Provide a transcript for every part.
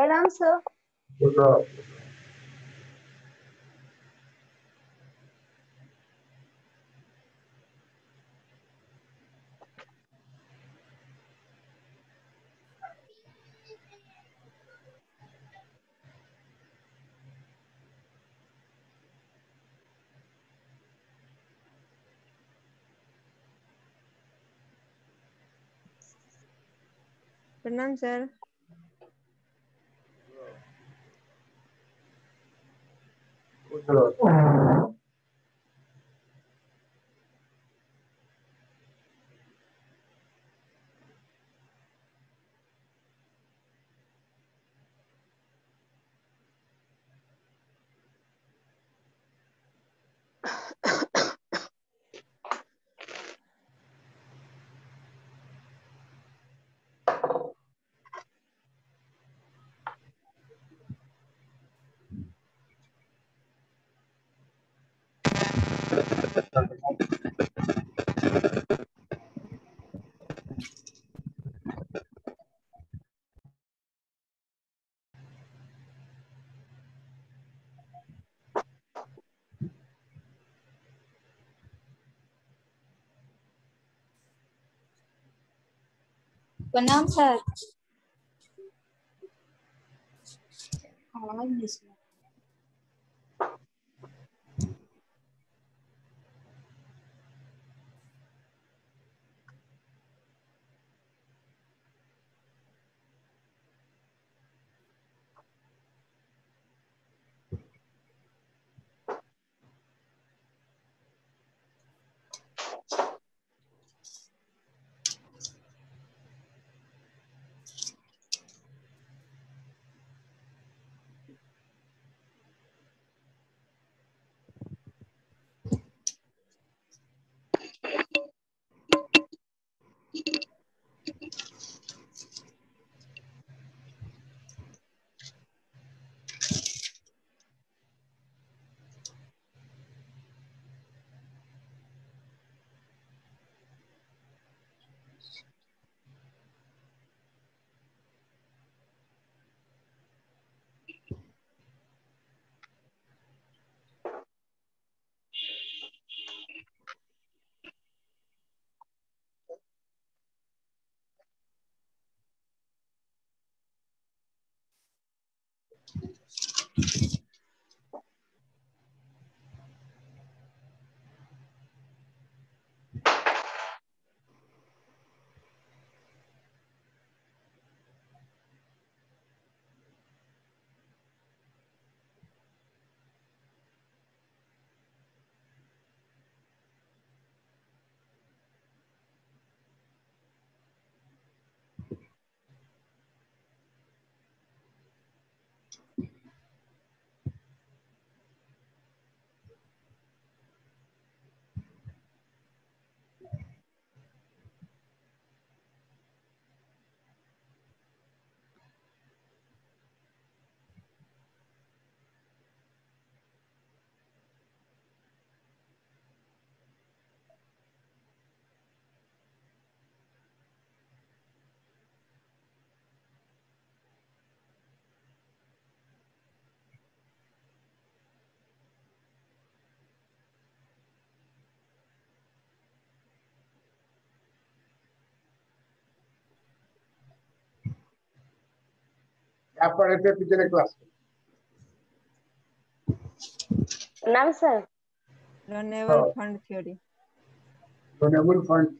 प्रणाम सर बोलो प्रणाम सर बोलो प्रणाम सर आवाज़ नहीं सुना क्या पढ़े थे पिछले क्लास में प्रणाम सर रनेबल हाँ। फंड थ्योरी डोनेबल फंड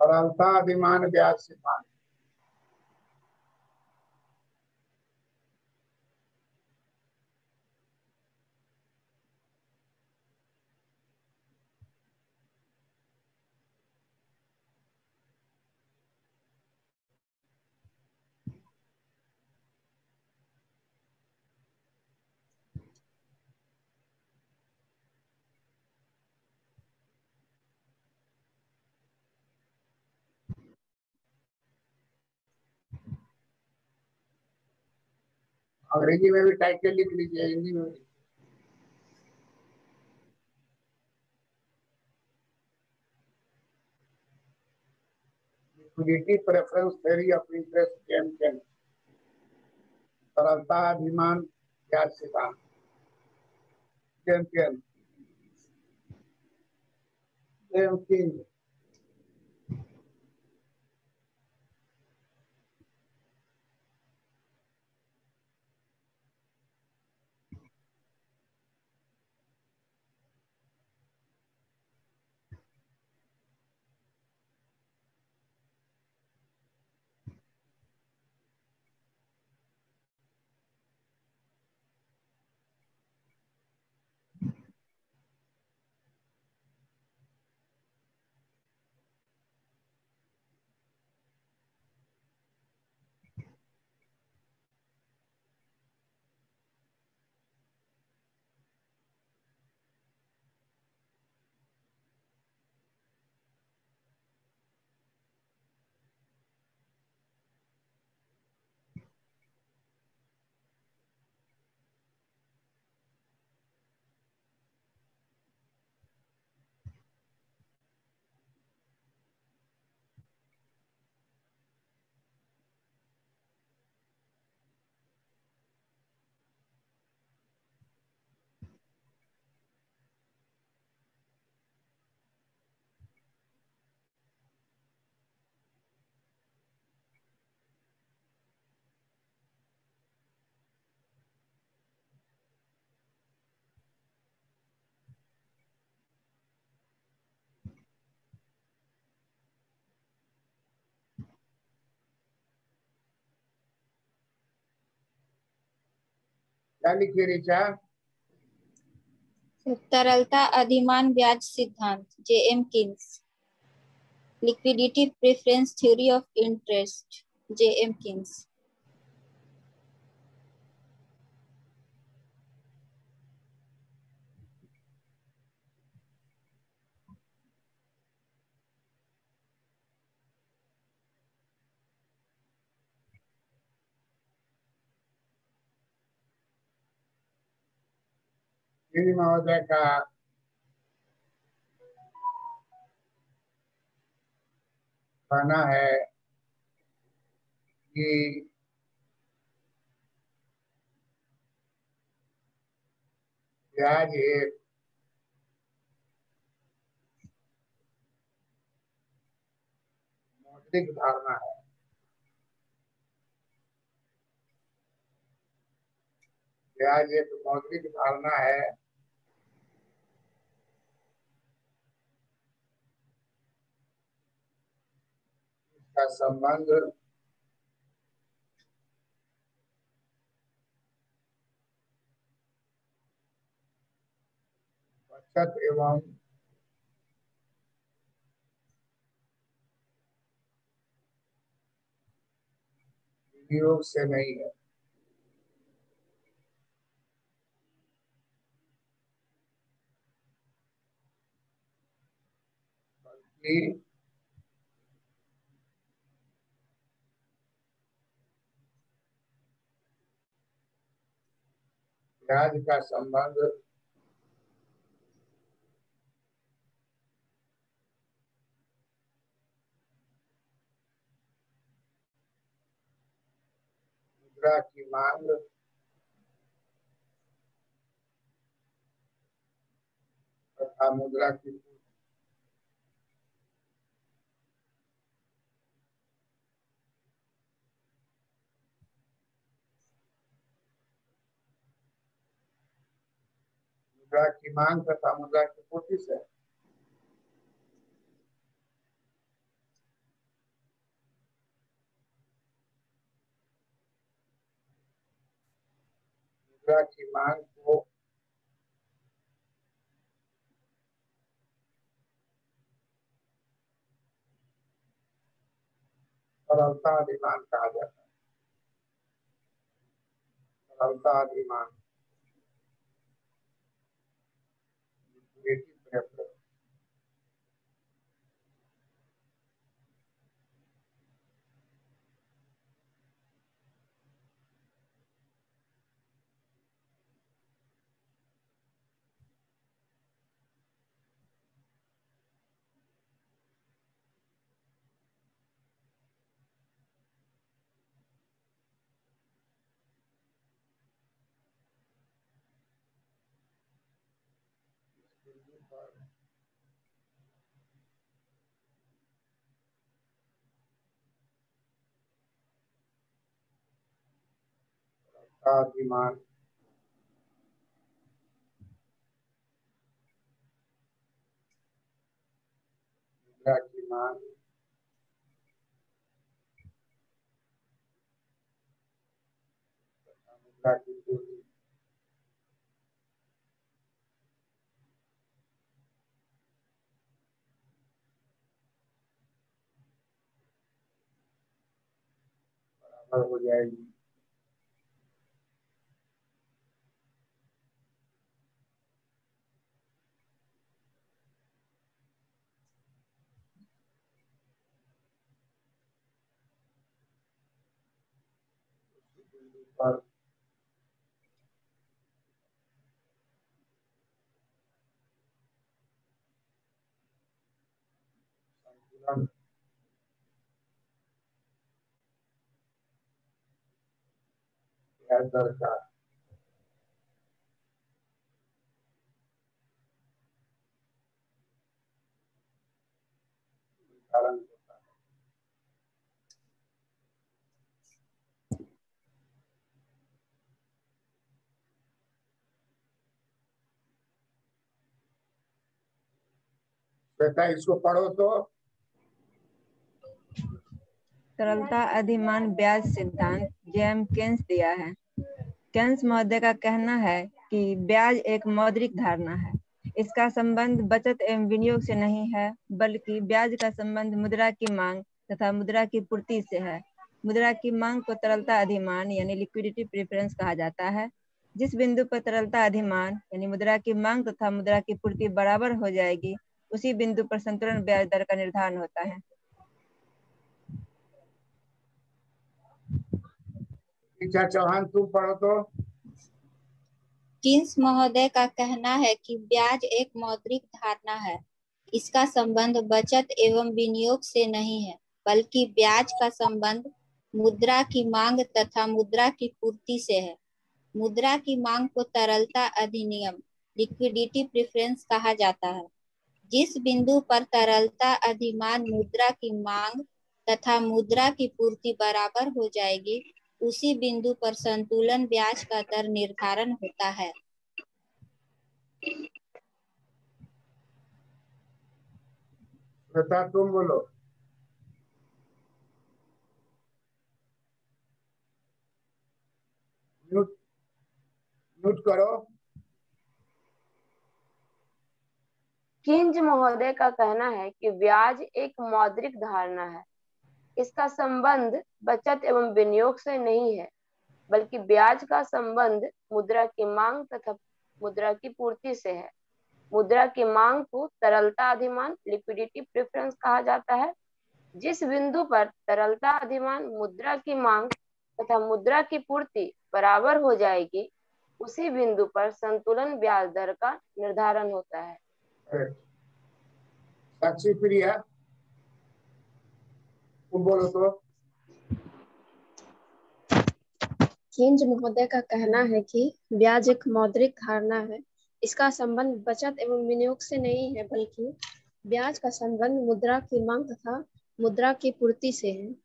तरलता अधिमान ब्याज सिद्धांत अंग्रेज़ी में भी टाइटल लिख लीजिए, हिंदी में भी। Liquidity preference theory of interest champion तरलता अभिमान ब्याज सिद्धांत चैंपियन चैंपियन क्या लिखिए रिचा तरलता अधिमान ब्याज सिद्धांत, J M Keynes. Liquidity preference theory of interest J M Keynes. महोदय का कहना है कि ब्याज एक मौद्रिक धारणा है ब्याज एक मौद्रिक धारणा है इसका संबंध बचत एवं विनियोग से नहीं है बल्कि ब्याज का संबंध मुद्रा की मांग तथा मुद्रा की para que manca para mudar que for quiser. Para que manco para altar de mancada here for बिंदु पर तरलता अधिमान मुद्रा की मांग तथा मुद्रा की पूर्ति बराबर होता है बेटा इसको पढ़ो तो। तरलता अधिमान ब्याज सिद्धांत जेएम केन्स दिया है। केन्स महोदय का कहना है कि ब्याज एक मौद्रिक धारणा है। इसका संबंध बचत एवं विनियोग से नहीं है, बल्कि ब्याज का संबंध मुद्रा की मांग तथा मुद्रा की पूर्ति से है। मुद्रा की मांग को तरलता अधिमान यानी लिक्विडिटी प्रेफरेंस कहा जाता है। जिस बिंदु पर तरलता अधिमान यानी मुद्रा की मांग तथा मुद्रा की पूर्ति बराबर हो जाएगी, उसी बिंदु पर संतुलन ब्याज दर का निर्धारण होता है। टीचर चौहान, तुम पढ़ो तो। किन्स महोदय का कहना है कि ब्याज एक मौद्रिक धारणा है। इसका संबंध बचत एवं विनियोग से नहीं है, बल्कि ब्याज का संबंध मुद्रा की मांग तथा मुद्रा की पूर्ति से है। मुद्रा की मांग को तरलता अधिनियम, लिक्विडिटी प्रेफरेंस कहा जाता है। जिस बिंदु पर तरलता अधिमान मुद्रा की मांग तथा मुद्रा की पूर्ति बराबर हो जाएगी उसी बिंदु पर संतुलन ब्याज का दर निर्धारण होता है। श्वेता तुम बोलो। म्यूट म्यूट करो। किंज महोदय का कहना है कि ब्याज एक मौद्रिक धारणा है। इसका संबंध बचत एवं विनियोग से नहीं है, बल्कि ब्याज का संबंध मुद्रा की मांग तथा मुद्रा की पूर्ति से है। मुद्रा की मांग को तरलता अधिमान, लिक्विडिटी प्रेफरेंस कहा जाता है। जिस बिंदु पर तरलता अधिमान, मुद्रा की मांग तथा मुद्रा की पूर्ति बराबर हो जाएगी, उसी बिंदु पर संतुलन ब्याज दर का निर्धारण होता है। साक्षी प्रिया तुम बोलो तो? किंज महोदय का कहना है कि ब्याज एक मौद्रिक धारणा है, इसका संबंध बचत एवं विनियोग से नहीं है, बल्कि ब्याज का संबंध मुद्रा की मांग तथा मुद्रा की पूर्ति से है।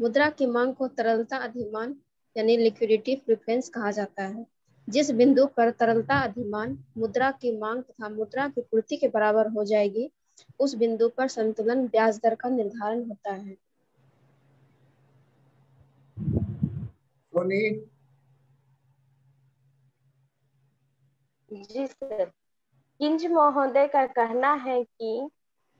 मुद्रा की मांग को तरलता अधिमान, यानी लिक्विडिटी प्रिफरेंस कहा जाता है। जिस बिंदु पर तरलता अधिमान, मुद्रा की मांग तथा मुद्रा की पूर्ति के बराबर हो जाएगी, उस बिंदु पर संतुलन ब्याज दर का निर्धारण होता है। सोनी जी सर। किंज महोदय का कहना है कि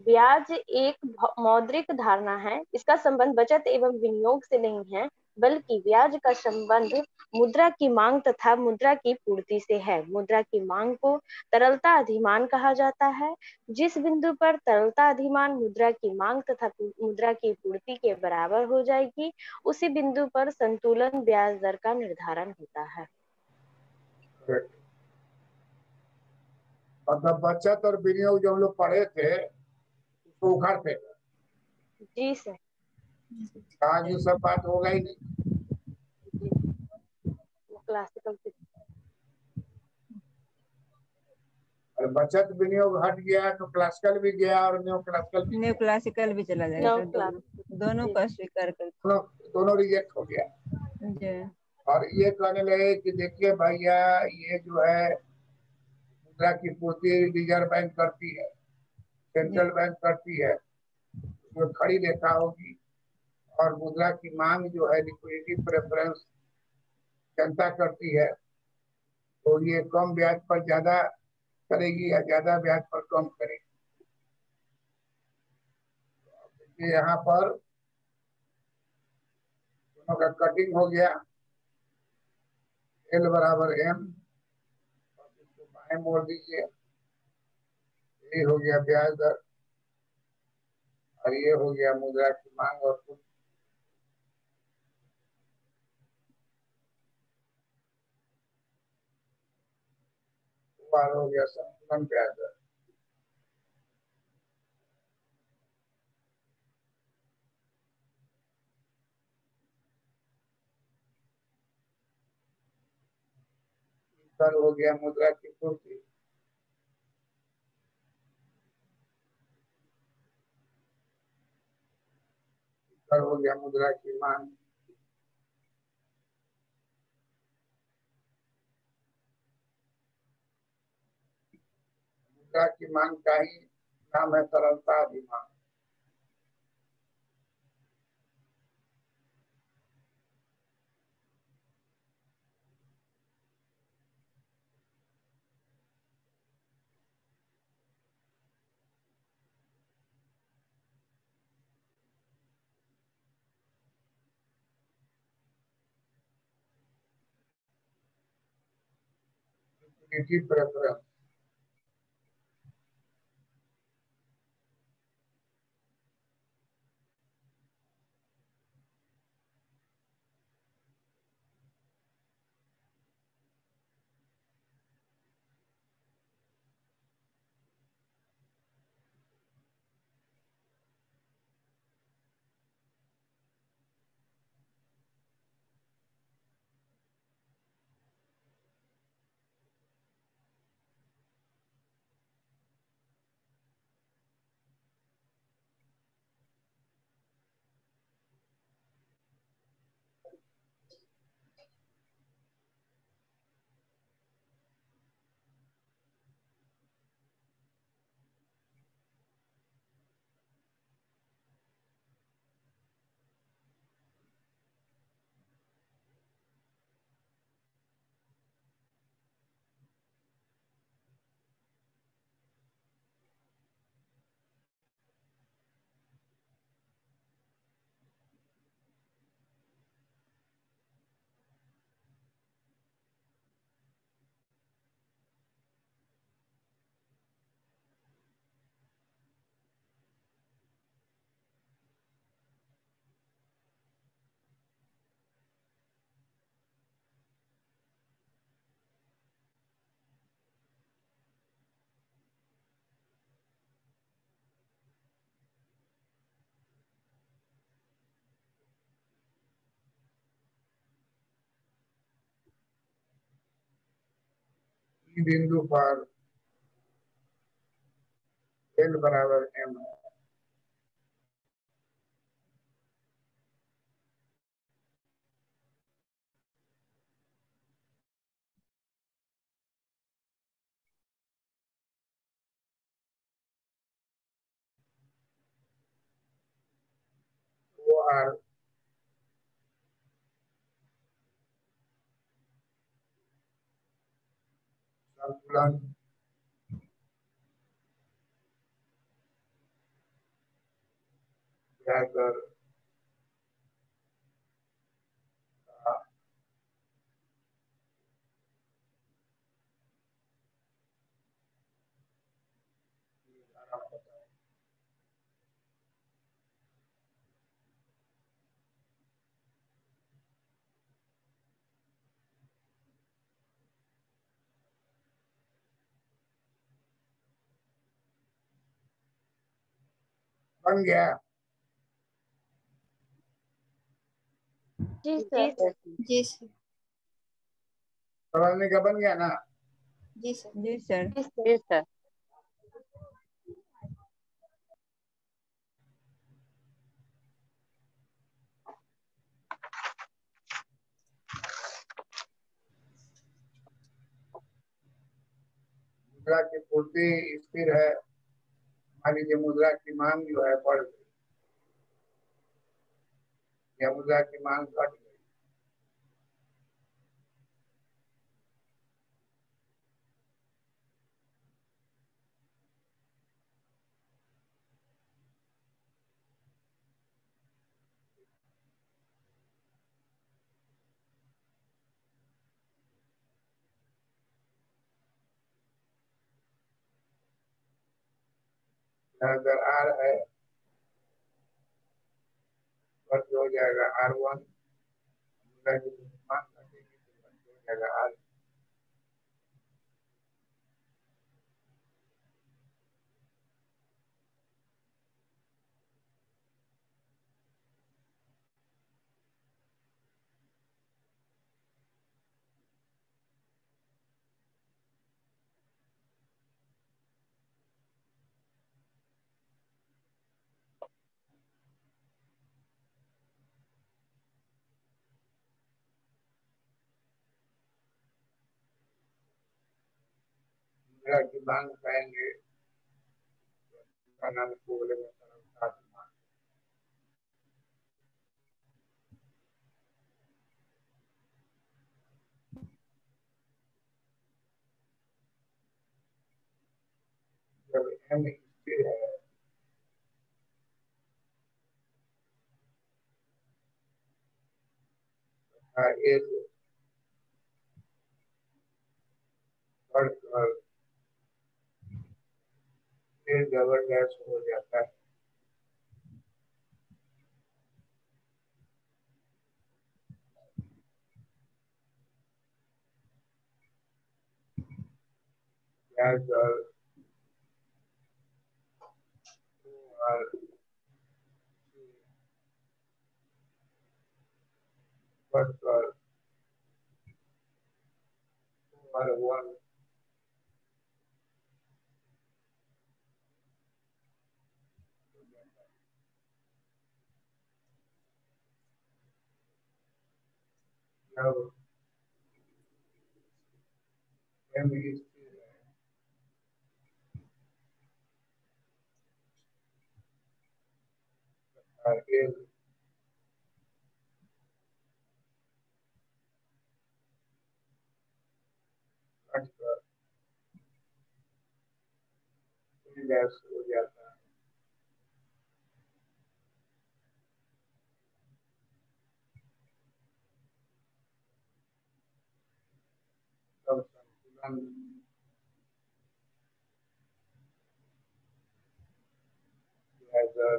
ब्याज एक मौद्रिक धारणा है। इसका संबंध बचत एवं विनियोग से नहीं है। बल्कि ब्याज का संबंध मुद्रा की मांग तथा मुद्रा की पूर्ति से है। मुद्रा की मांग को तरलता अधिमान कहा जाता है। जिस बिंदु पर तरलता अधिमान मुद्रा की मांग तथा मुद्रा की पूर्ति के बराबर हो जाएगी उसी बिंदु पर संतुलन ब्याज दर का निर्धारण होता है। मतलब बचत और विनियोग जो हम लोग पढ़े थे उसको उखाड़ते जी सर। आज ये सब बात होगा ही नहीं क्लासिकल और बचत विनियोग हट गया तो क्लासिकल भी गया और न्यू क्लासिकल भी न्यू क्लासिकल भी चला जाएगा। सर, दोनों का स्वीकार कर दोनों दोनों रिजेक्ट हो गया। और ये कहने लगे कि देखिए भैया ये जो है मुद्रा की पूर्ति रिज़र्व बैंक करती है सेंट्रल बैंक करती है जो खड़ी रेखा होगी। और मुद्रा की मांग जो है लिक्विडिटी प्रेफरेंस जनता करती है तो ये कम ब्याज पर ज़्यादा करेगी या ज़्यादा ब्याज पर कम करेगी? यहाँ पर दोनों का कटिंग हो गया। एल बराबर एम इसको बाएँ मोड़ दीजिए। ये हो गया ब्याज दर और ये हो गया मुद्रा की मांग और कुछ पार हो गया, संतुलन ब्याज दर कर हो गया मुद्रा की पूर्ति। हो गया मुद्रा की मांग। मुद्रा की मांग का ही नाम है तरलता liquidity preference बिंदु पर एल बराबर एम है वो आर संतुलन ब्याज दर बन गया। जी सर। जी सर। समझने का बन गया ना? जी सर। जी सर। जी सर। की पूर्ति स्थिर है। मान लीजिए मुद्रा की मांग जो है बढ़ गई। या मुद्रा की मांग घट अगर आर है हो जाएगा आर वन तो हो जाएगा आर मुद्रा की मांग कहेंगे का नाम को बोलेंगे तरलता की मांग जब एम स्थिर है एक बढ़कर फिर ज़बरदस्त हो जाता है। दर और बढ़कर over. And we get to good. And that's what we got. संतुलन ब्याज दर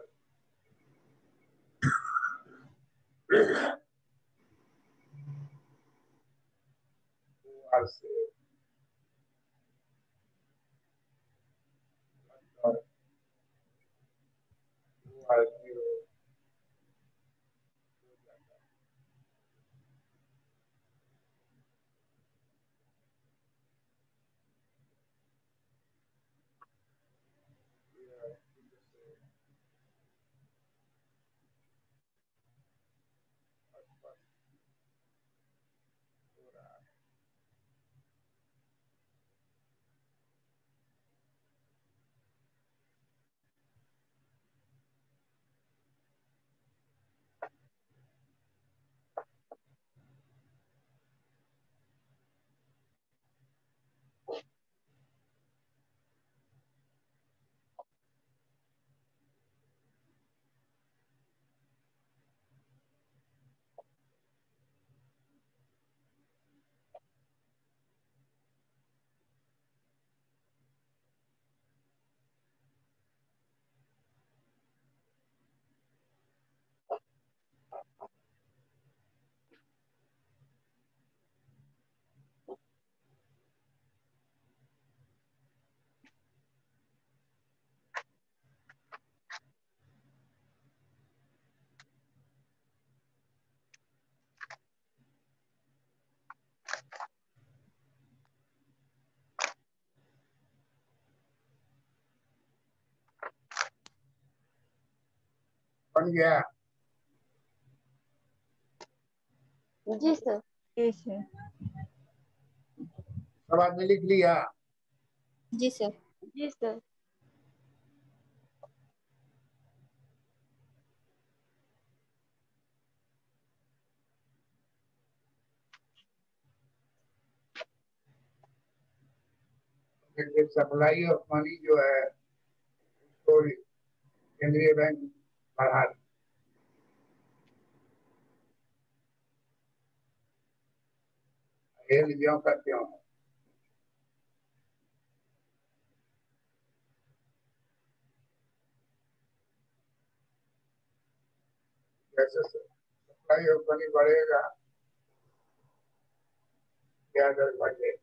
बन गया जी सर जी सर सब आदमी लिख लिया जी सर जी सर सप्लाई ऑफ़ मनी जो है केंद्रीय बैंक बढ़ा ये ज्यों का त्यों है जैसे सप्लाई मनी बढ़ेगा ब्याज दर बढ़ेगा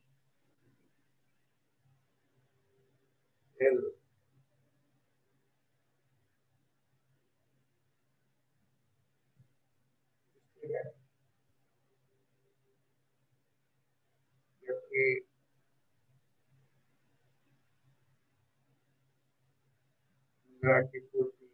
जबकि मुद्रा की पूर्ति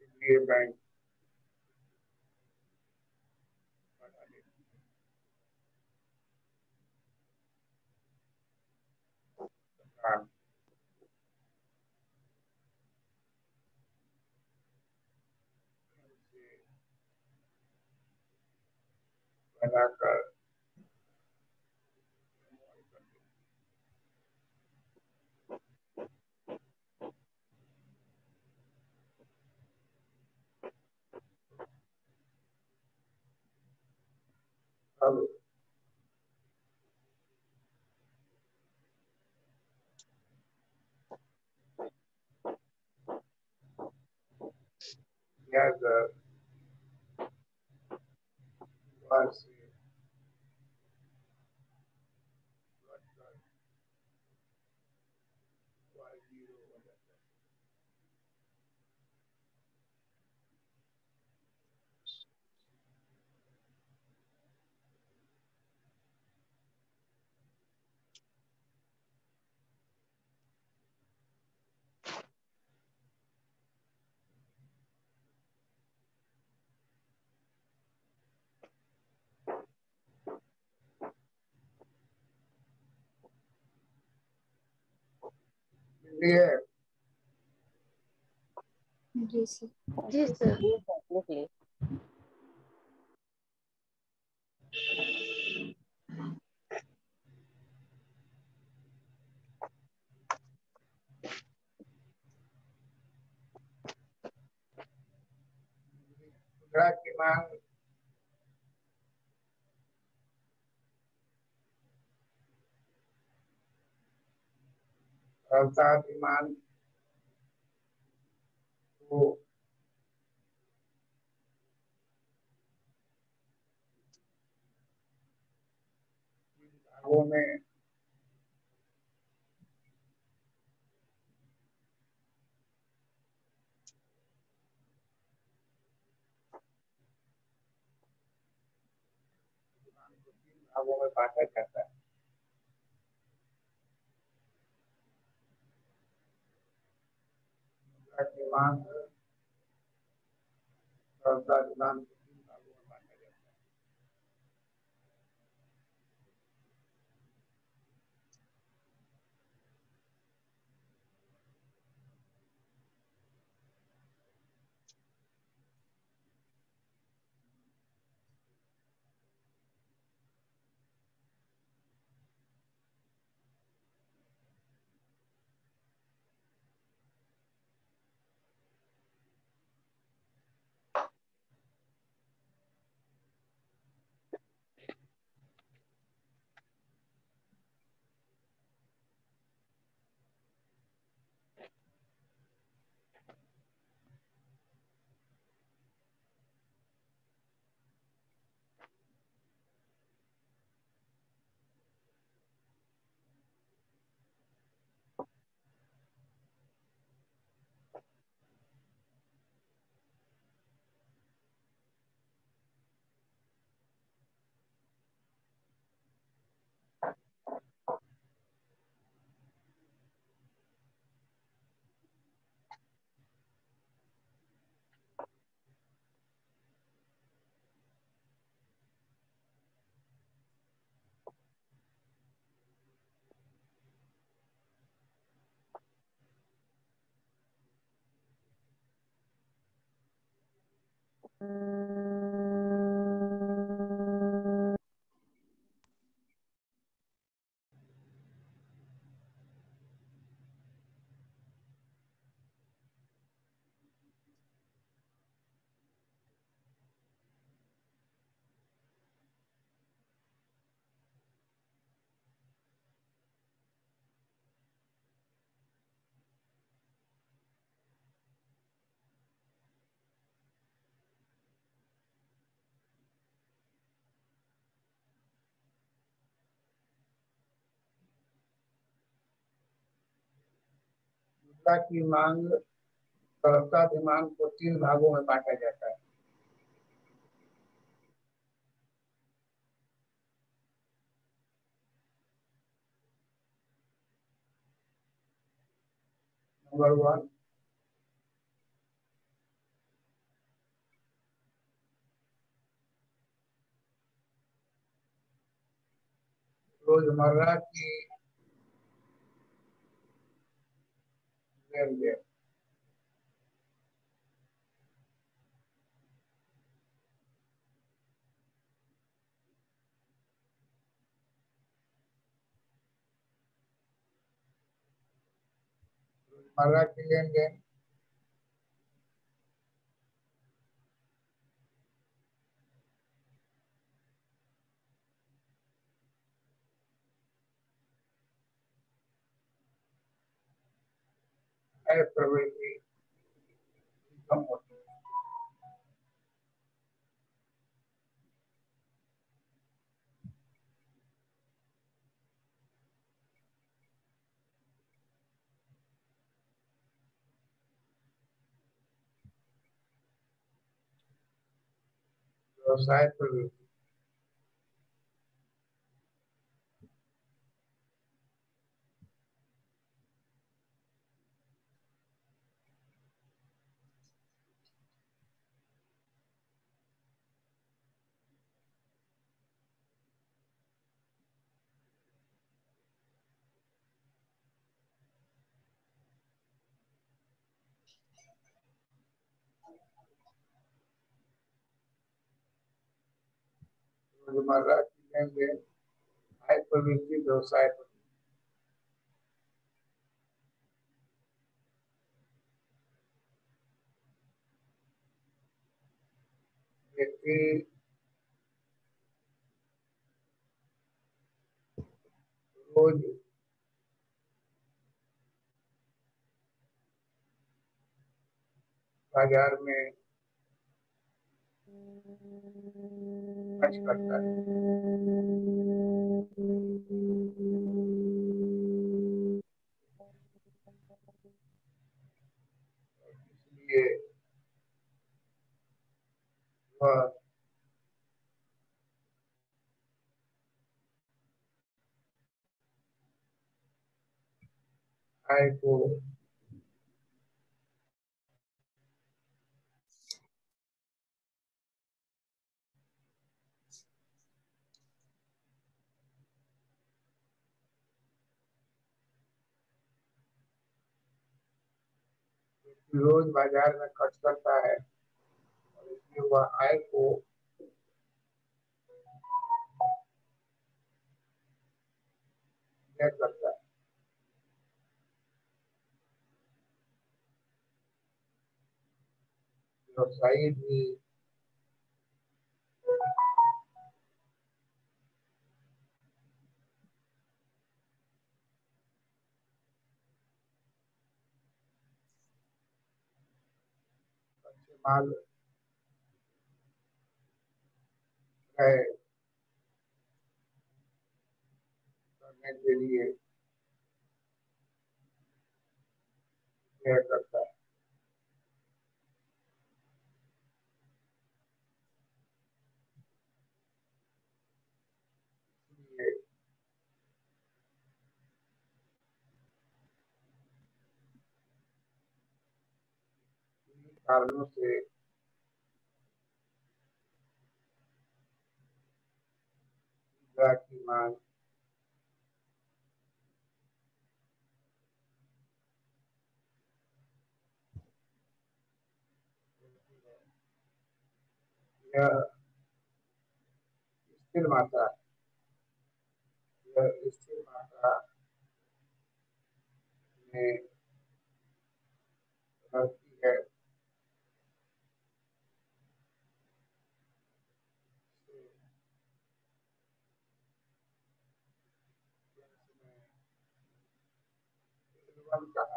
केंद्रीय बैंक बढ़ाकर अब ब्याज दर इसलिए जी सर। जी सर। की मांग तरलता को भागों में भागों में बांटा जाता है। मुद्रा की मांग Mm-hmm. मुद्रा की मांग डिमांड को तीन भागों में बांटा जाता है। नंबर वन रोज़मर्रा की लेन there. रोज़मर्रा की लेन देन है प्रवृत्ति कम होती रोज़मर्रा की लेन देन आय प्रवृत्ति व्यवसाय रोज बाज़ार में खर्च करता है इसलिए को रोज बाज़ार में खर्च करता है और इसलिए वह आय को करता है। व्यवसायी भी कच्चे माल है। करने के लिए। करता इन्हीं कारणों से मुद्रा की मांग यह स्थिर मात्रा यह स्थिर मात्रा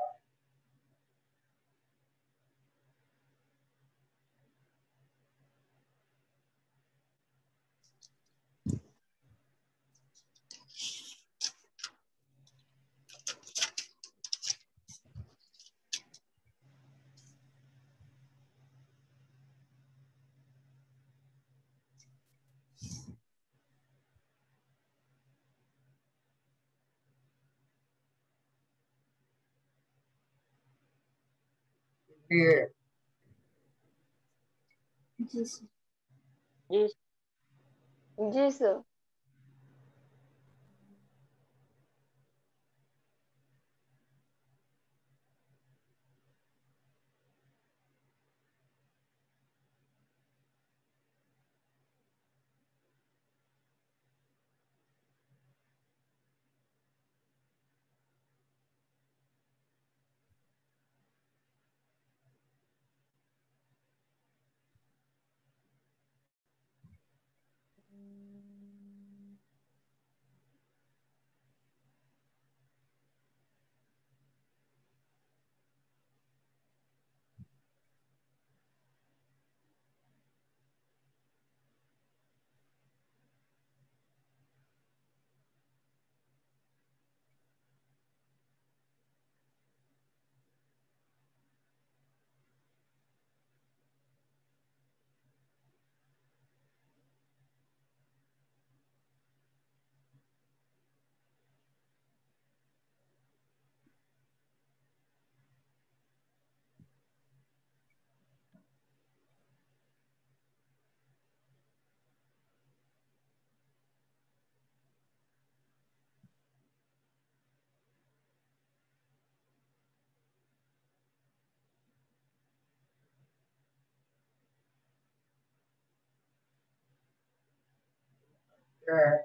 कहा जी सर जी सर sure.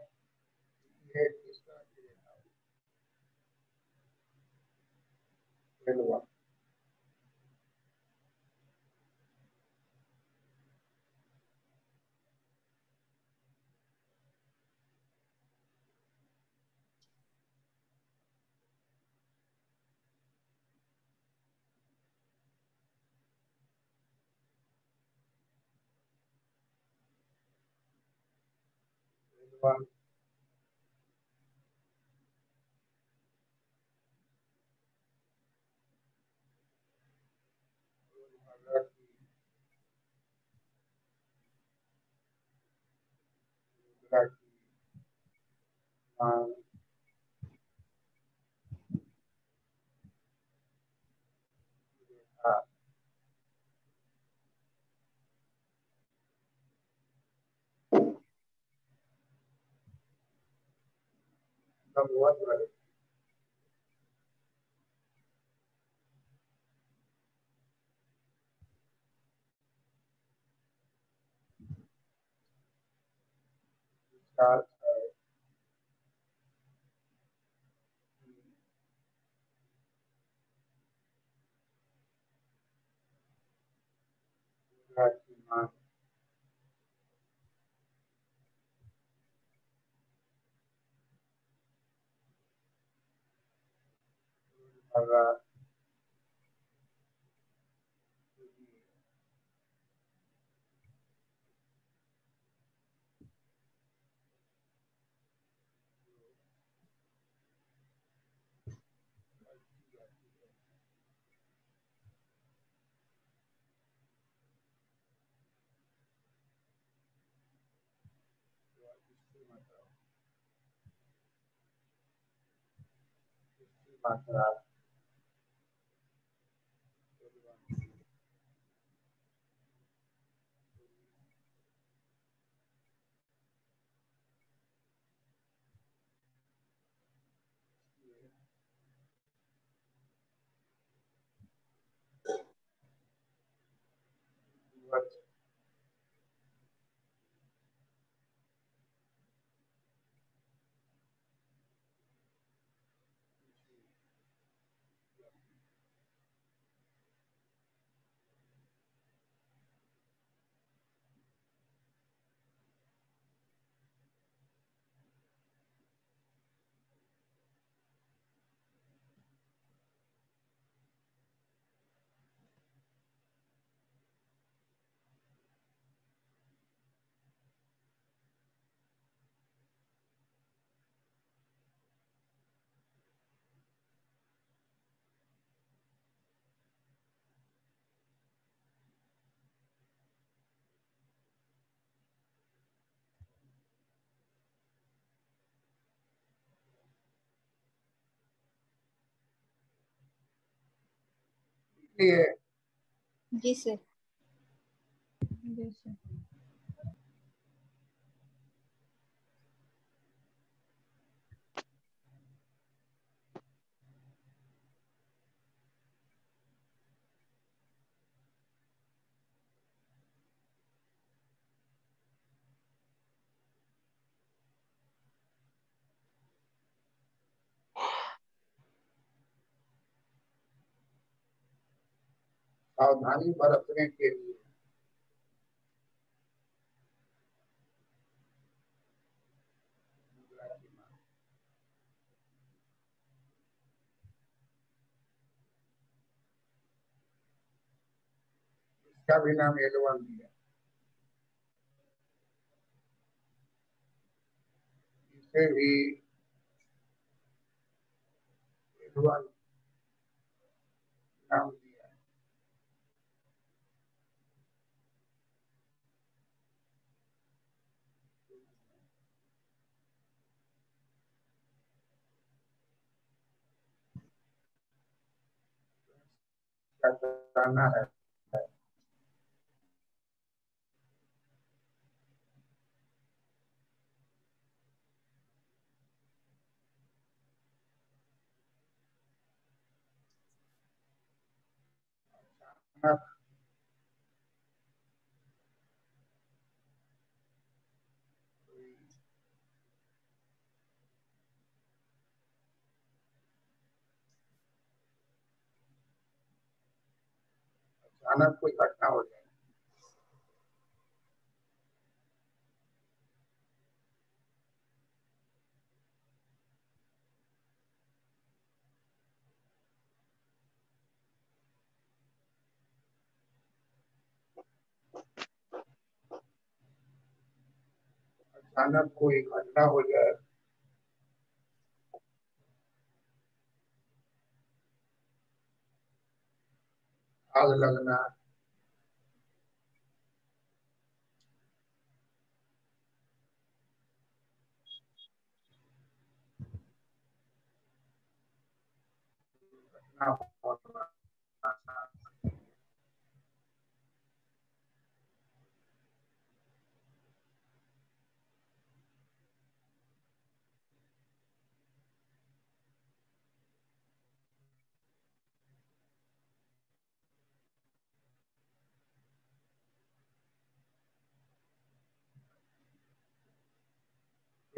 You L1 रोज़मर्रा की मुद्रा लंबवत रहे जिसका अर्थ रोज़मर्रा के लिए but लिए जी सर सावधानी बरतने के लिए। इसका भी नाम एलवन दिया इसे भी क्या करना अचानक कोई घटना हो जाए अचानक कोई घटना हो जाए आग लगना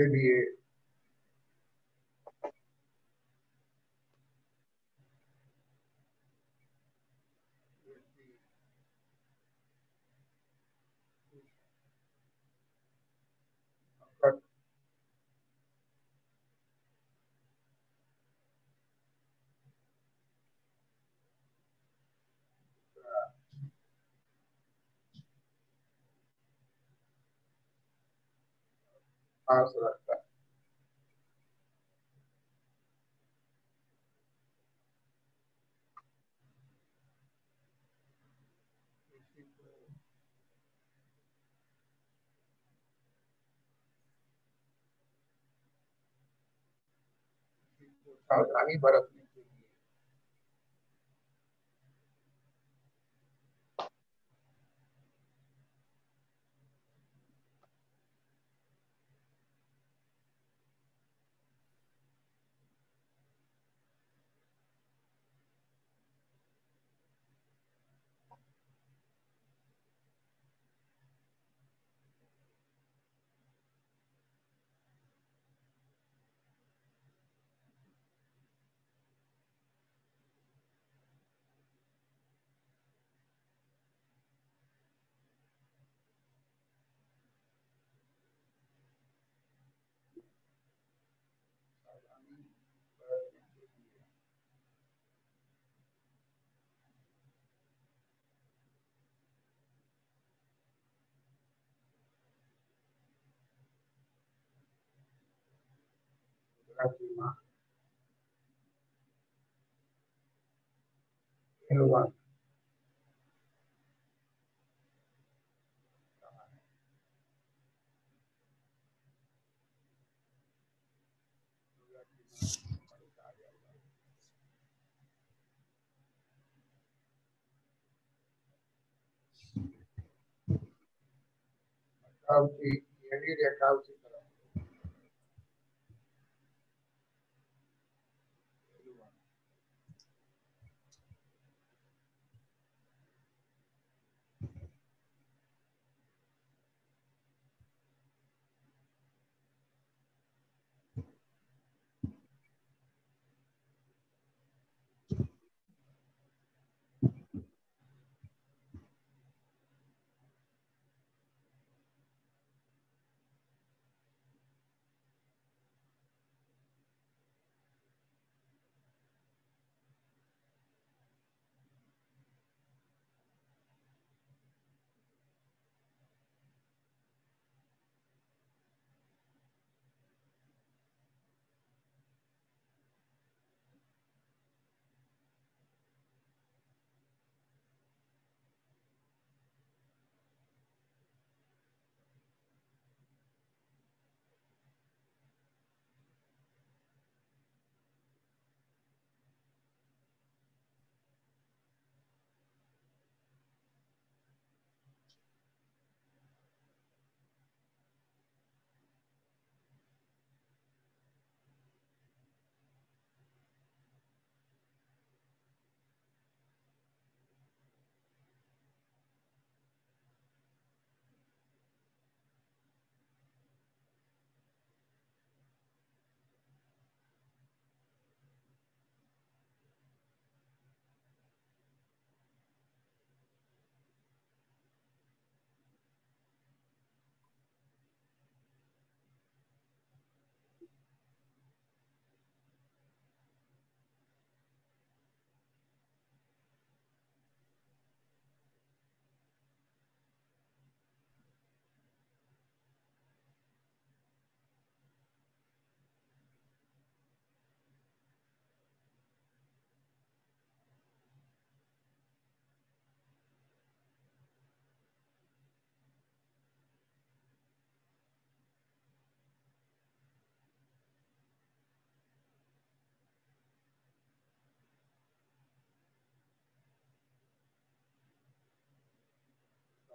के है को किसी को सावधानी बरतने Fatima, Hilwan. रेखा उचित यही रेखा उचित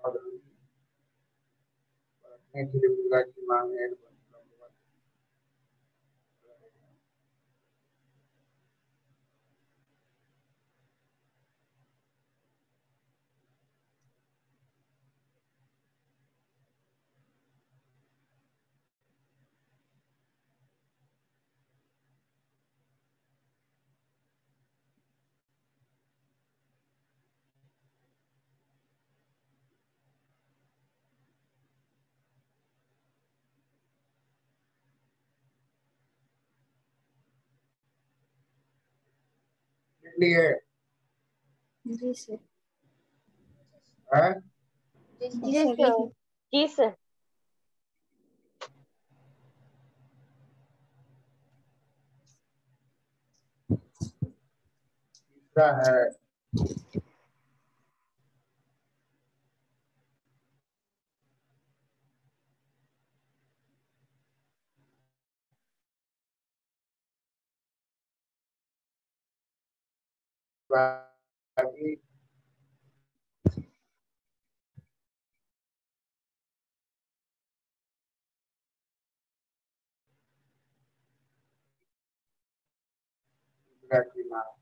और बरतने के लिए जी सर जी है बाकी मुद्रा की मांग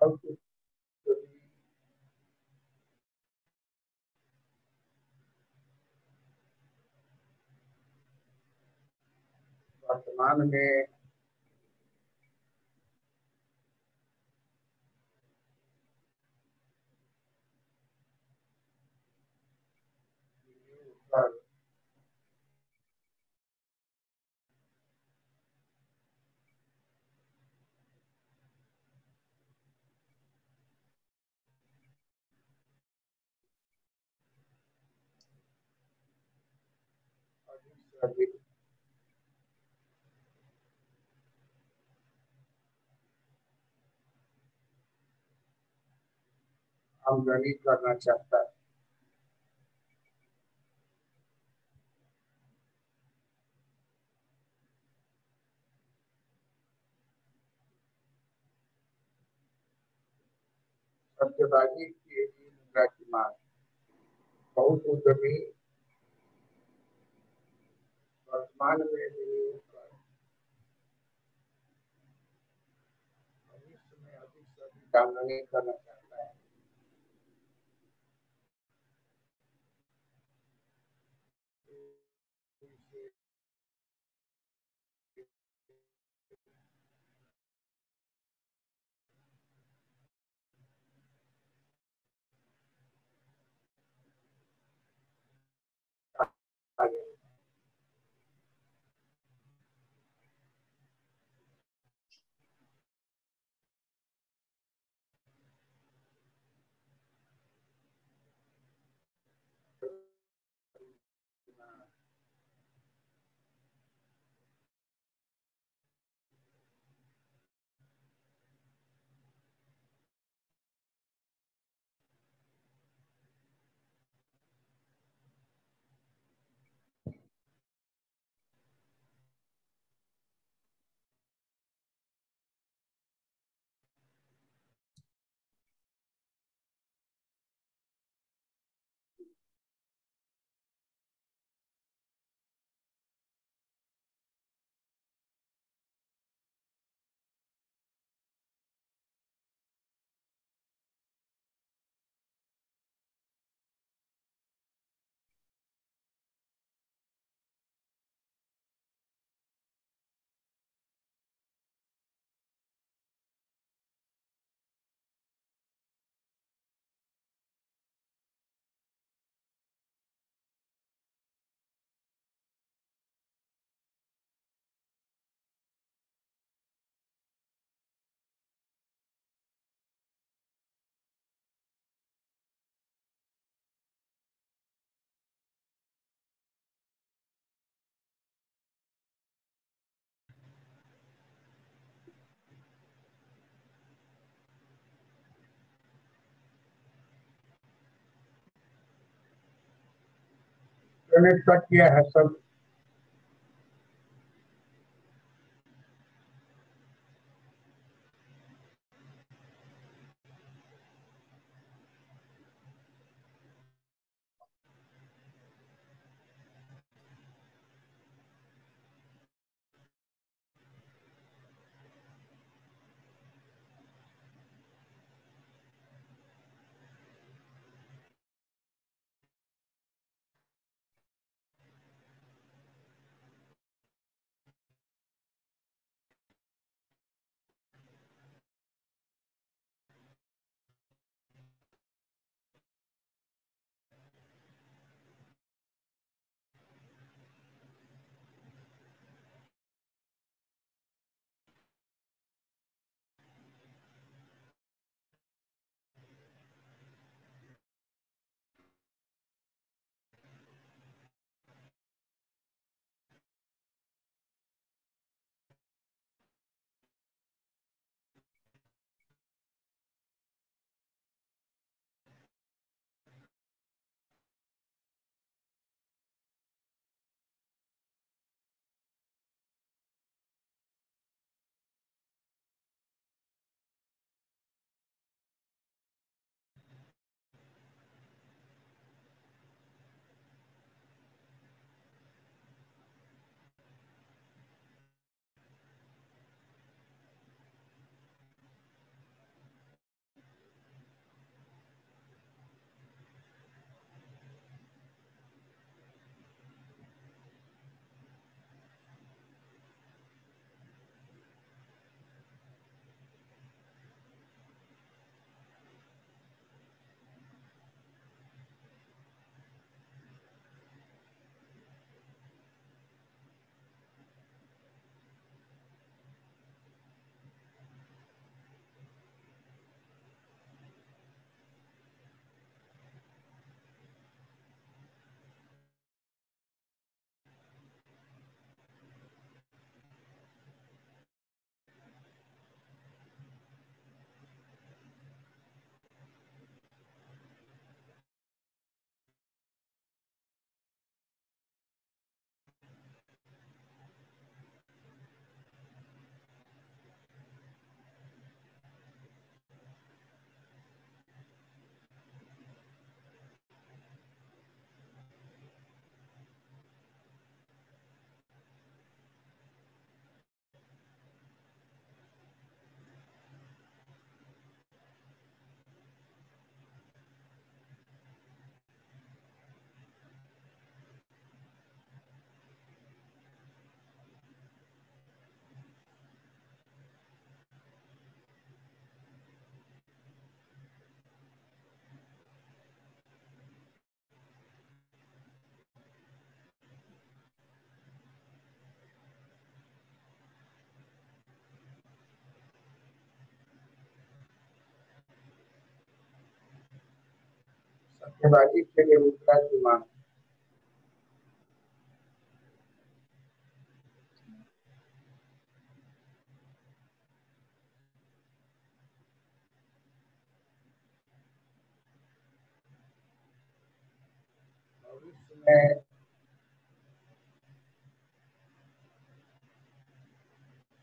और कुछ वर्तमान में पर आमदनी करना चाहता है। सत्यवादी की बहुत उद्यमी वर्तमान में भी करना चाहिए इंटरनेट कट किया है सब। सत्यवादी के लिए मुद्रा की मांग।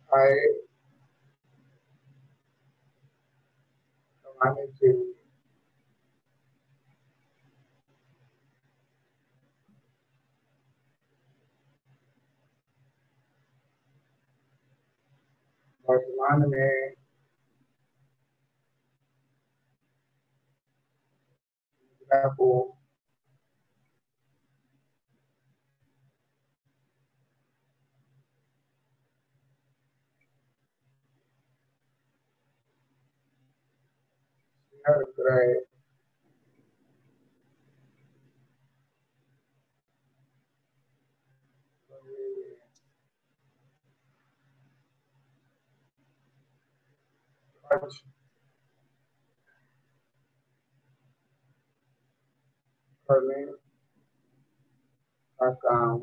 आए कमाने के लिए वर्तमान में को खर्च करने का काम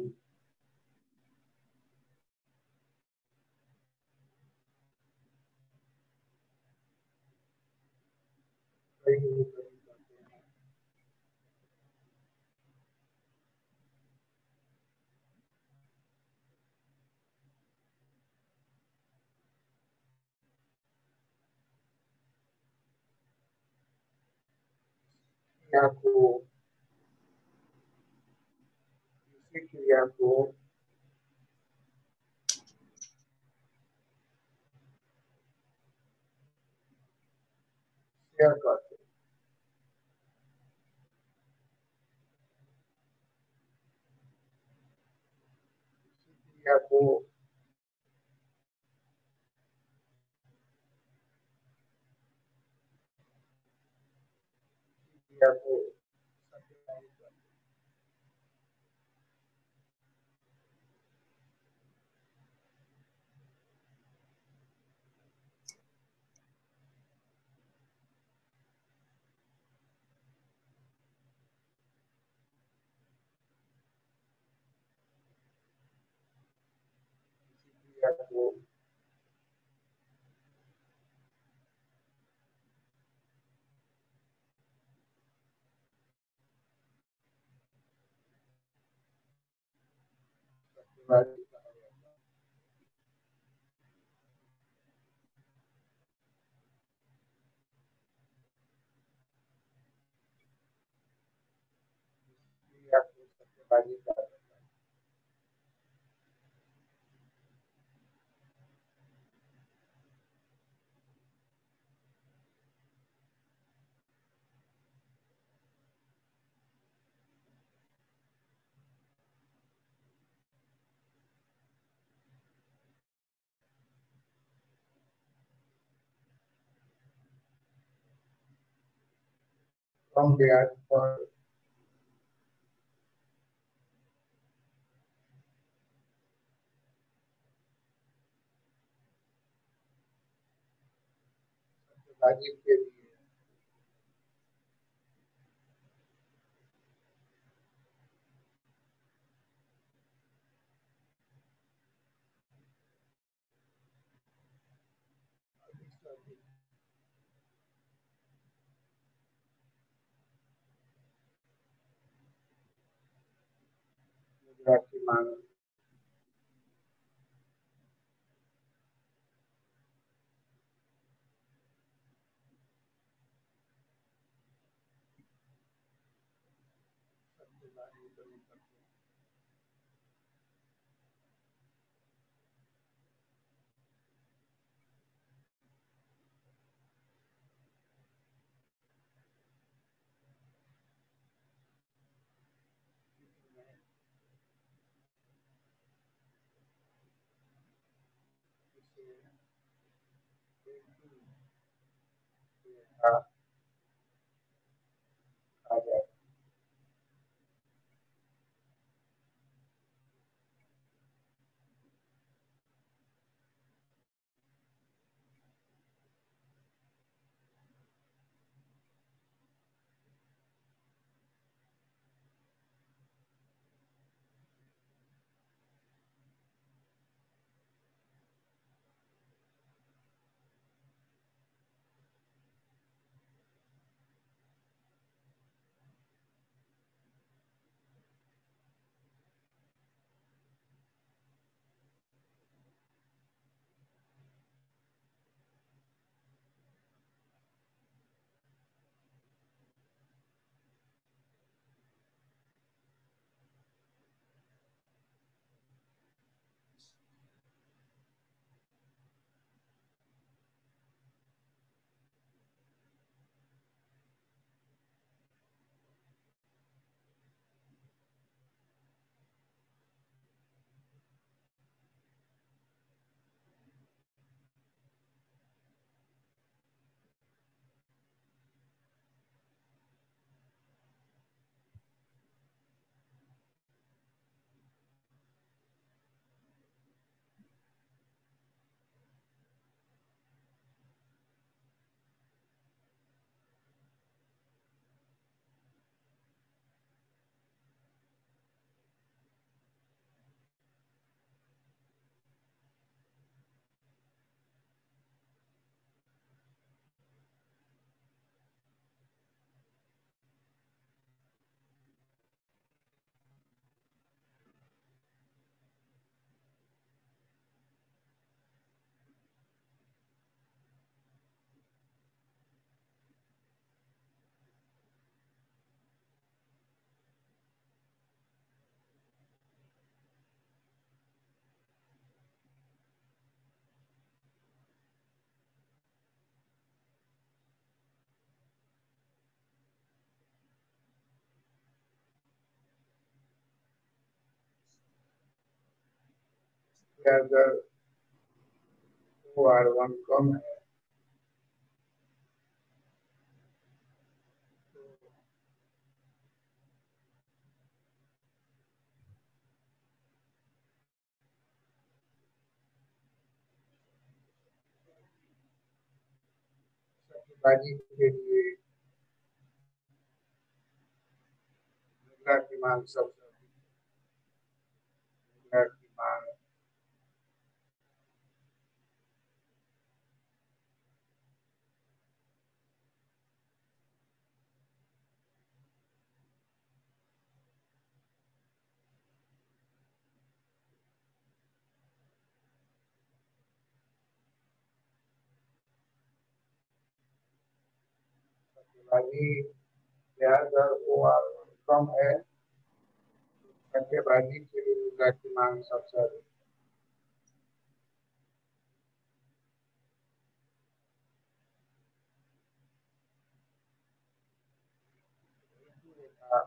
क्रिया को इसी क्रिया को hace सत्यवादी कम ब्याज पर सत्यवादी मुद्रा की uh, अगर ओ आर वन कम है बाजी के लिए मुद्रा की मांग सबसे सट्टेबाजी ब्याज दर ओ आर कम है। सट्टेबाजी के लिए मुद्रा की मांग सबसे अधिक रेखा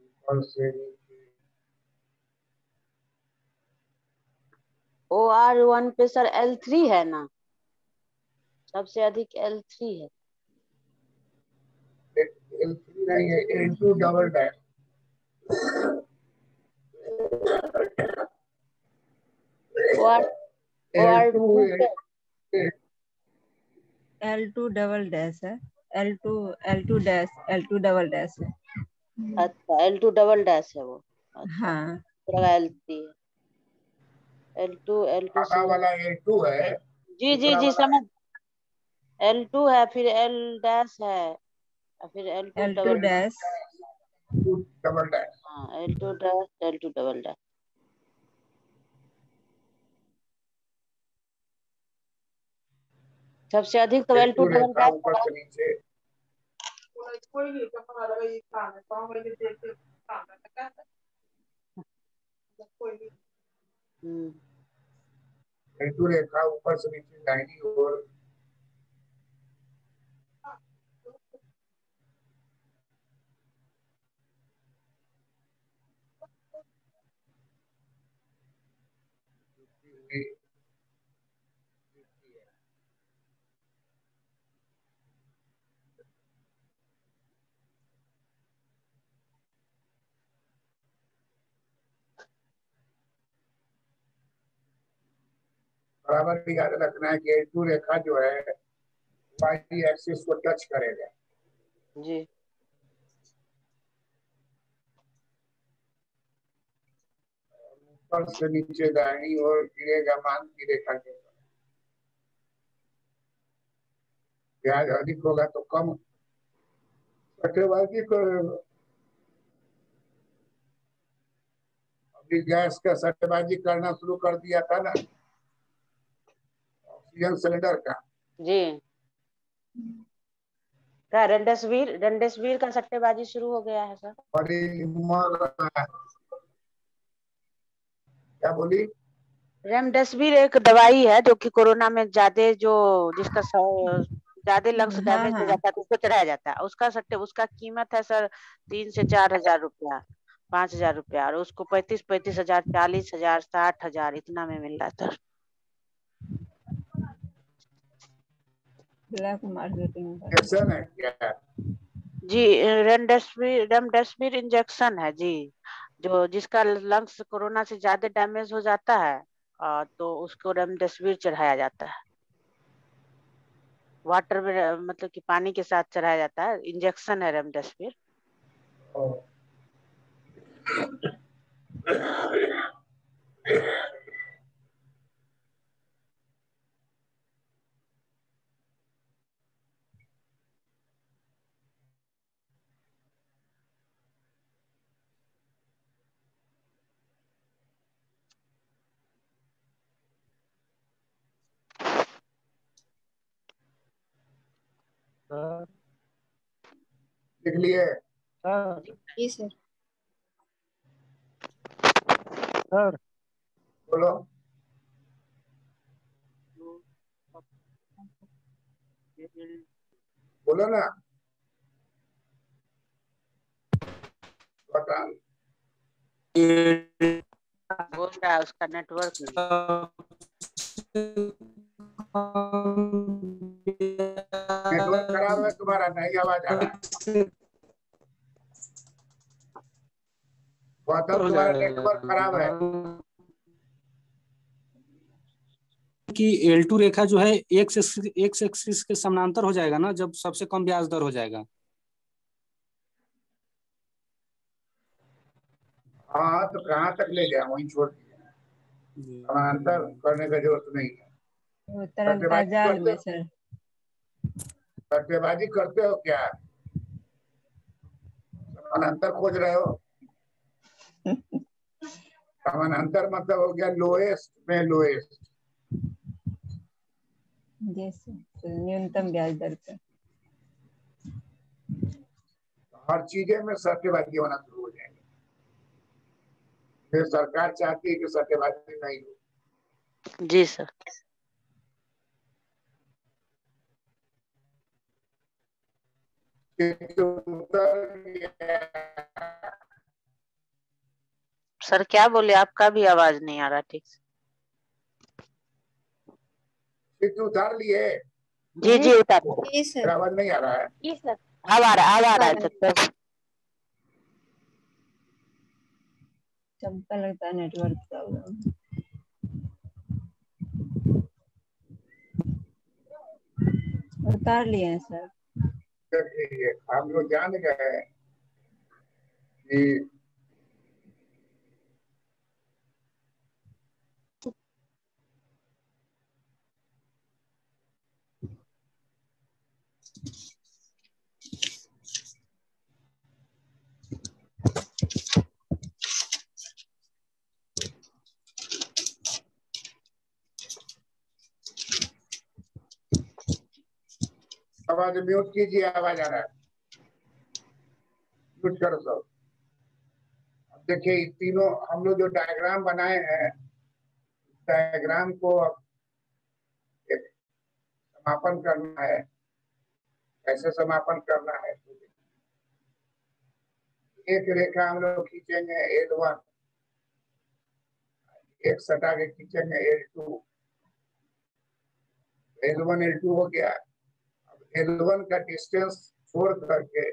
ऊपर से नीचे ओ आर वन पे सर एल थ्री है ना? सबसे अधिक एल थ्री है। एल थ्री नहीं है L two double dash. Two L double dash है। L two L two dash L two double dash है। अच्छा एल टू डबल डैश है वो। हाँ। एल थ्री है। एल टू एल टू वाला एल टू है। जी जी जी समझ। एल टू है फिर एल डैश है और फिर L two double dash double dash हाँ L two dash L two double dash सबसे अधिक तो एल टू डबल डैश हम्म। टू रेखा ऊपर से नीचे दाहिनी ओर हुई बराबर भी याद रखना है कि टू रेखा जो है वाई एक्सिस को टच करेगा। जी। ऊपर से नीचे दाहिनी ओर गिरेगा मान की रेखा के ब्याज अधिक होगा तो कम। सट्टेबाजी करेगा अभी गैस का सट्टेबाजी करना शुरू कर दिया था ना। ऑक्सीजन सिलेंडर का। जी। क्या रेमडेसिविर रेमडेसिविर का सट्टेबाजी शुरू हो गया है सर? बड़ी क्या बोली? रेमडेसिविर एक दवाई है जो कि कोरोना में ज़्यादा जो जिसका ज़्यादा लंग्स डैमेज हो हाँ। जाता है तो उसको चढ़ाया जाता है। उसका सट्टे उसका कीमत है सर तीन से चार हज़ार रुपया पाँच हज़ार रुपया और उसको पैंतीस पैंतीस हज़ार चालीस हज़ार साठ हज़ार इतना में मिल रहा है सर। ब्लैक मार्केटिंग का इंजेक्शन है क्या? जी रेमडेसिविर रेमडेसिविर इंजेक्शन है जी। जो जिसका लंग्स कोरोना से ज़्यादा डैमेज हो जाता है तो उसको रेमडेसिविर चढ़ाया जाता है। वाटर में मतलब कि पानी के साथ चढ़ाया जाता है। इंजेक्शन है रेमडेसिविर। लिख लिए। हाँ। जी सर। सर। बोलो। बोलो ना। बताओ। उसका नेटवर्क नेटवर्क खराब है तुम्हारा नहीं आवाज़ आ रहा गौतम तुम्हारा नेटवर्क खराब है कि L2 रेखा जो है एक्स एक्स एक्सिस के समानांतर हो जाएगा ना जब सबसे कम ब्याज दर हो जाएगा। हाँ तो कहाँ तक ले गया वहीं छोड़ दिया समानांतर करने का ज़रूरत नहीं है। सट्टेबाजी करते हो? क्या? समानांतर खोज रहे हो? समानांतर मतलब हो गया लोएस्ट में लोएस्ट तो न्यूनतम ब्याज दर पर हर चीज़ें में सट्टेबाजी होना शुरू हो जाएगी। फिर सरकार चाहती है कि सट्टेबाजी नहीं हो। जी सर क्योंकि उत्तर ये है सर क्या बोले? आपका भी आवाज़ नहीं आ रहा ठीक से। उतार लिए। जी जी उतार। आवाज़ नहीं आ रहा है। जी सर। अब आ रहा अब आ रहा है सर सबका लगता है नेटवर्क प्रॉब्लम उतार लिए हैं सर। देखिए हम लोग जान गए कि आवाज़ म्यूट कीजिए, आवाज़ आ रहा है। म्यूट करो सब। अब देखिए तीनों, हम लोग जो डायग्राम बनाए हैं डायग्राम को अब समापन करना है। कैसे समापन करना है? एक रेखा हम लोग खींचेंगे एल वन एक सटा के खींचेंगे L two L one L two हो गया। L1 का डिस्टेंस छोड़ करके,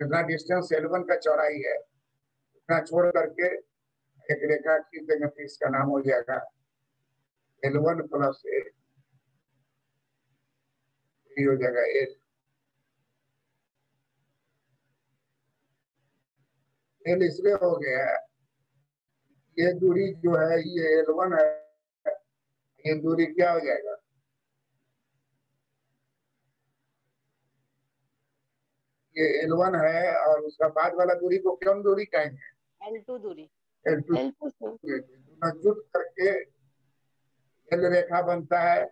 जितना डिस्टेंस L1 का चौड़ाई है, उतना छोड़ करके एक रेखा खींच देंगे तो इसका नाम हो जाएगा L1 प्लस ए हो जाएगा एल एल इसलिए हो गया ये दूरी जो है, ये L1 है, ये दूरी क्या हो जाएगा? ये L1 है और उसका बाद वाला दूरी को क्यों दूरी कहेंगे एल टू दूरी। एल टू जुट करके एल रेखा बनता है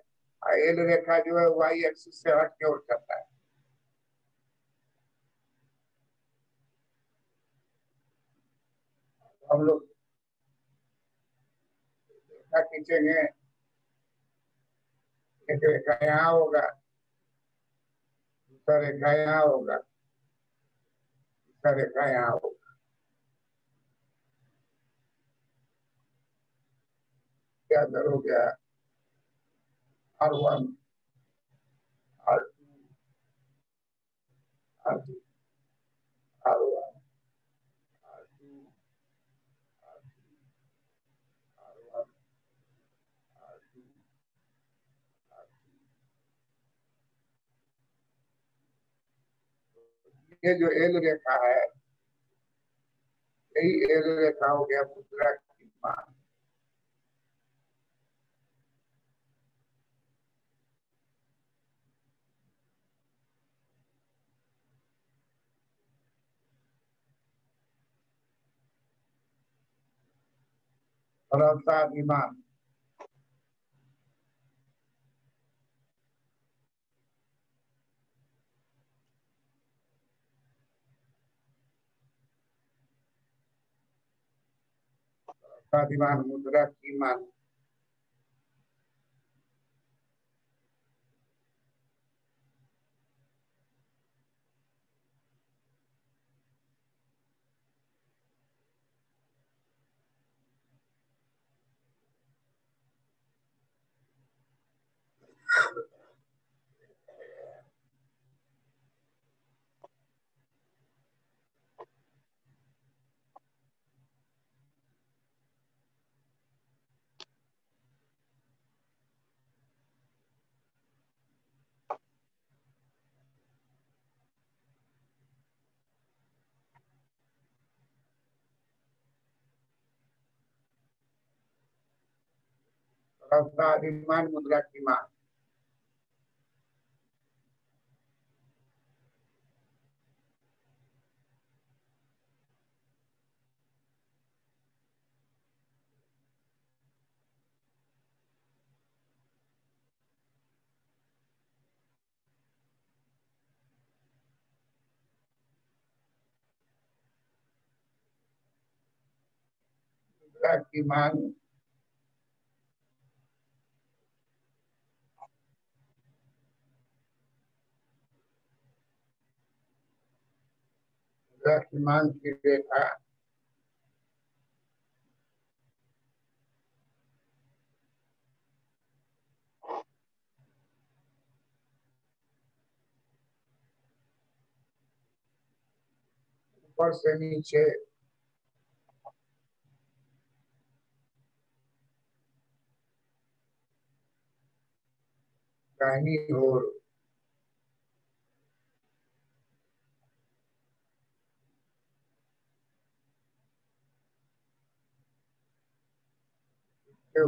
और एल रेखा जो है वाई एक्सिस से हट के उठ जाता है। हम लोग रेखा खींचेंगे। एक रेखा यहाँ होगा दूसरा रेखा यहाँ होगा। तीसरा it play out. क्या दर हो गया R one R two R two R one R two R three R one R two R three ये जो एल रेखा है, यही एल रेखा हो गया मुद्रा की मान। तरलता विमान विमान मुद्रा अधिमान मुद्रा की की मांग की मांग की रेखा ऊपर से नीचे। दाहिनी ओर Yeah,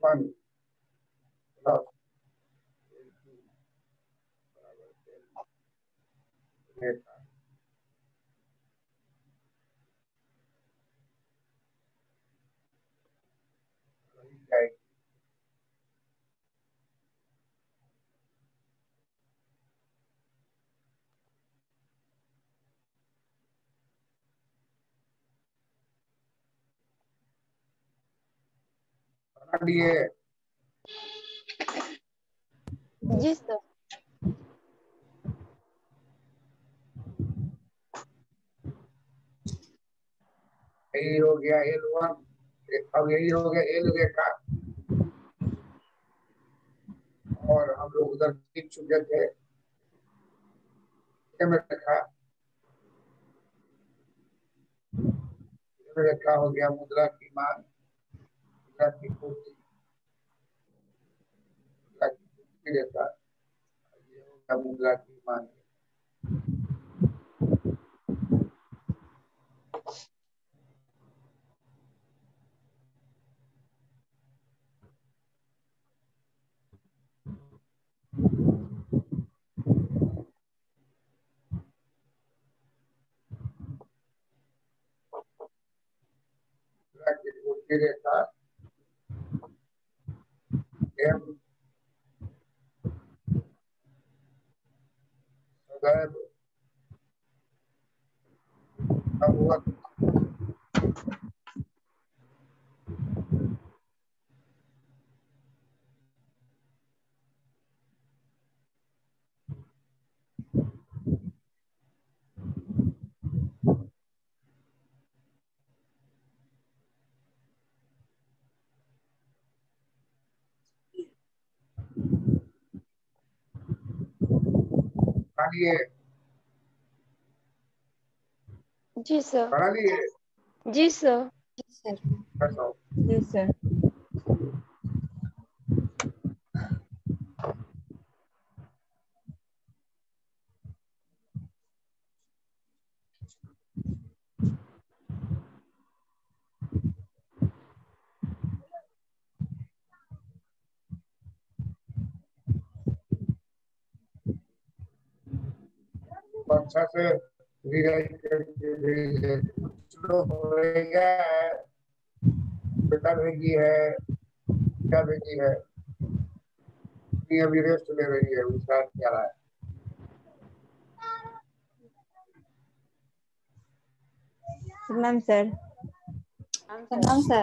one plus लिए जी सर। यही हो गया एल वन अब यही हो गया एल रेखा और हम लोग उधर सीख चुके थे। रेखा रेखा हो गया मुद्रा की मांग मुद्रा की पूर्ति मुद्रा की पूर्ति रेखा ये हो गया मुद्रा की बना लिए? जी सर। पढ़ा लिए? जी सर। सर। जी सर। अच्छा से रिवाइज करके भेजे कुछ लोग हो। गया है बेटा भेजी है क्या भेजी है। ये अभी रेस्ट ले रही है उसका क्या रहा है। प्रणाम सर। प्रणाम सर।